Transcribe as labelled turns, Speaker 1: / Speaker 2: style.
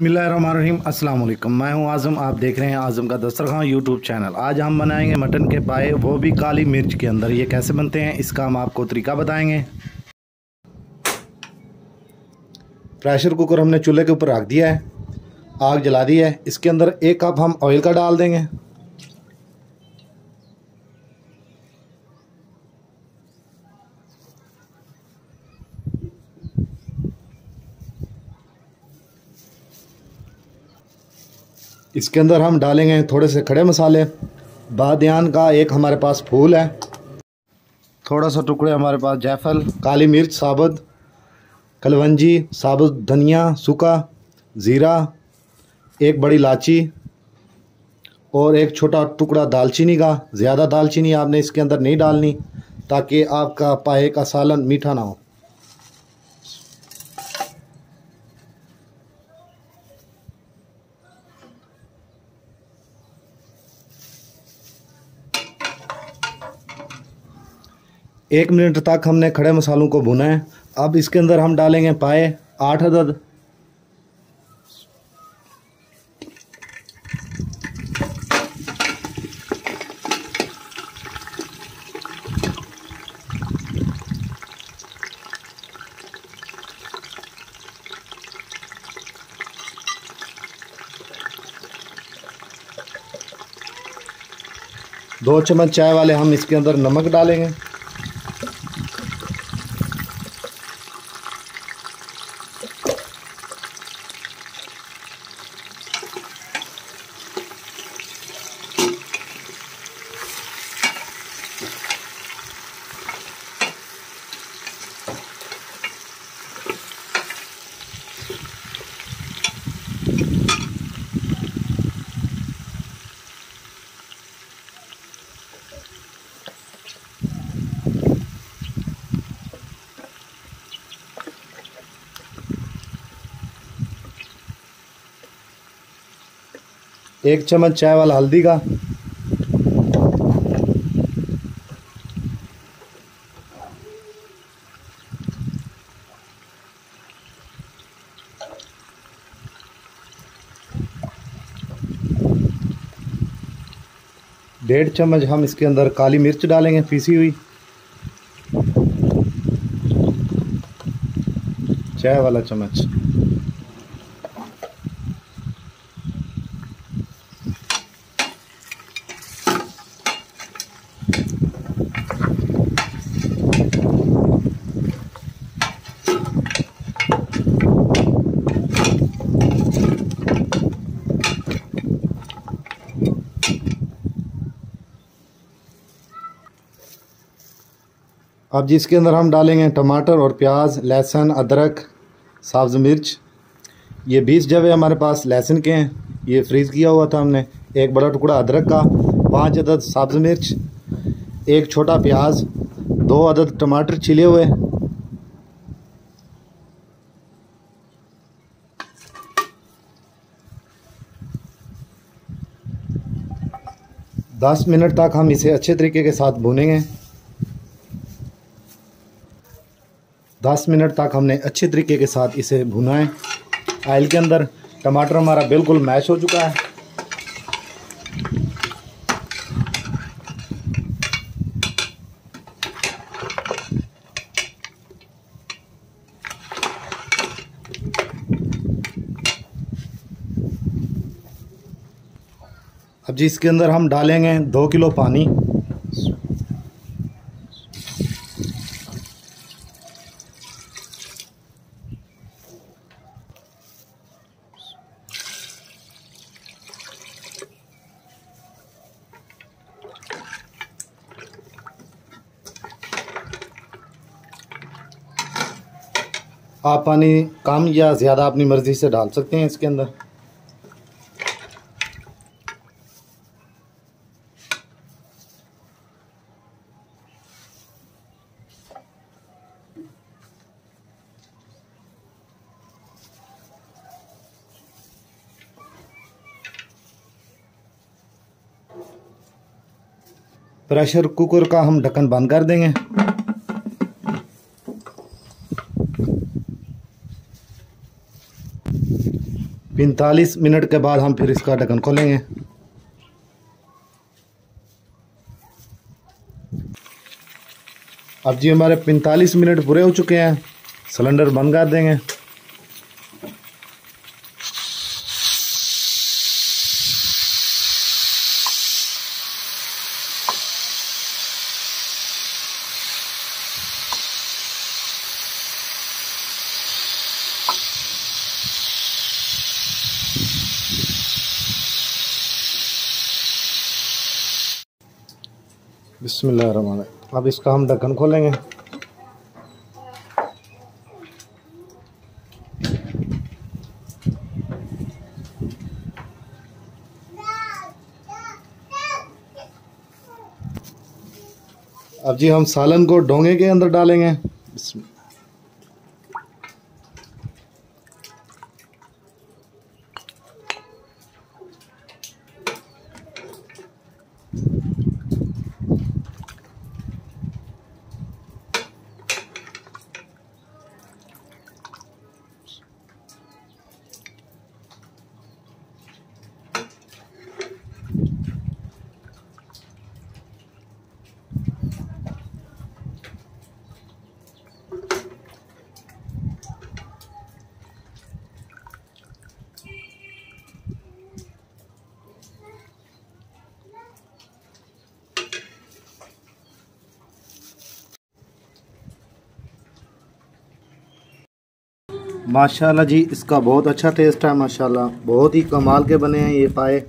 Speaker 1: मिल्लाम अस्सलाम वालेकुम मैं हूँ आज़म, आप देख रहे हैं आज़म का दस्तरखान यूट्यूब चैनल। आज हम बनाएँगे मटन के पाए, वो भी काली मिर्च के अंदर। ये कैसे बनते हैं, इसका हम आपको तरीका बताएँगे। प्रेशर कुकर हमने चूल्हे के ऊपर रख दिया है, आग जला दी है। इसके अंदर एक कप हम ऑयल का डाल देंगे। इसके अंदर हम डालेंगे थोड़े से खड़े मसाले। बादयान का एक हमारे पास फूल है। थोड़ा सा टुकड़े हमारे पास जायफल, काली मिर्च, साबुत, कलवंजी, साबुत धनिया, सूखा, ज़ीरा, एक बड़ी इलाची और एक छोटा टुकड़ा दालचीनी का। ज़्यादा दालचीनी आपने इसके अंदर नहीं डालनी ताकि आपका पाए का सालन मीठा ना हो। एक मिनट तक हमने खड़े मसालों को भुना है। अब इसके अंदर हम डालेंगे पाए, आठ अदद। दो चम्मच चाय वाले हम इसके अंदर नमक डालेंगे। एक चम्मच चाय वाला हल्दी का। डेढ़ चम्मच हम इसके अंदर काली मिर्च डालेंगे, पीसी हुई। चाय वाला चम्मच। अब जिसके अंदर हम डालेंगे टमाटर और प्याज, लहसुन, अदरक, साब्ज़ मिर्च। ये बीस जवे हमारे पास लहसुन के हैं। ये फ्रीज़ किया हुआ था हमने। एक बड़ा टुकड़ा अदरक का, पाँच अदद साब्ज़ मिर्च, एक छोटा प्याज, दो अदद टमाटर छिले हुए। दस मिनट तक हम इसे अच्छे तरीके के साथ भूनेंगे। दस मिनट तक हमने अच्छे तरीके के साथ इसे भुना है आयल के अंदर टमाटर हमारा बिल्कुल मैश हो चुका है। अब जी इसके अंदर हम डालेंगे दो किलो पानी। आप पानी कम या ज़्यादा अपनी मर्ज़ी से डाल सकते हैं इसके अंदर। प्रेशर कुकर का हम ढक्कन बंद कर देंगे। पैंतालीस मिनट के बाद हम फिर इसका ढक्कन खोलेंगे। अब जी हमारे 45 मिनट पूरे हो चुके हैं, सिलेंडर बंद कर देंगे। बिस्मिल्लाह अब इसका हम ढक्कन खोलेंगे। अब जी हम सालन को डोंगे के अंदर डालेंगे। माशाल्लाह जी, इसका बहुत अच्छा टेस्ट है, माशाल्लाह। बहुत ही कमाल के बने हैं ये पाए।